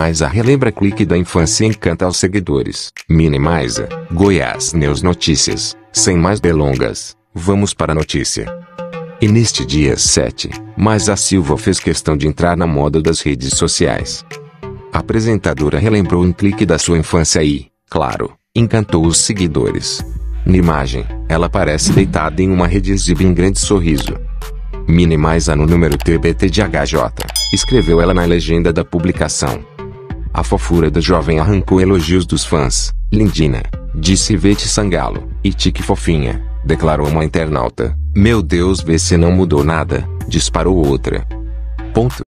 Minimiza relembra clique da infância e encanta aos seguidores. Minimiza, Goiás News Notícias. Sem mais delongas, vamos para a notícia. E neste dia 7, mais a Silva fez questão de entrar na moda das redes sociais. A apresentadora relembrou um clique da sua infância e, claro, encantou os seguidores. Na imagem, ela parece deitada em uma rede exibe um grande sorriso. Minimiza no número TBT de HJ, escreveu ela na legenda da publicação. A fofura da jovem arrancou elogios dos fãs. Lindina, disse Ivete Sangalo, e tique fofinha, declarou uma internauta. Meu Deus, vê se não mudou nada, disparou outra. Ponto.